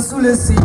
sulle sive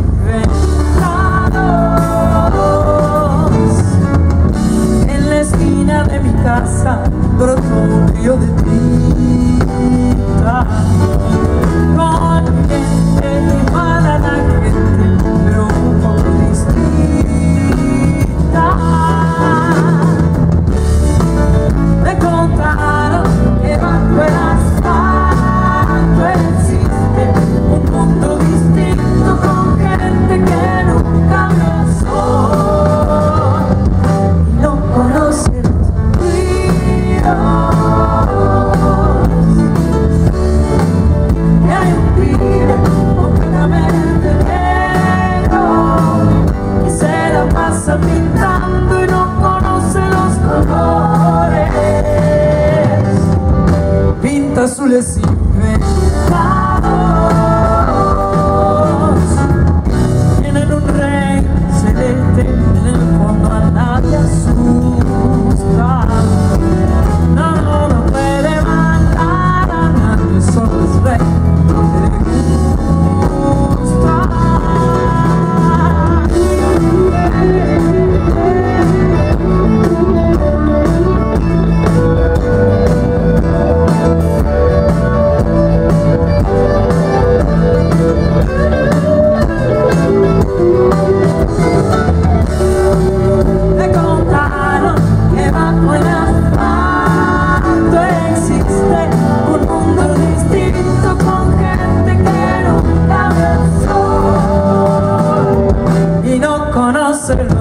Tá sulecido, vem seven.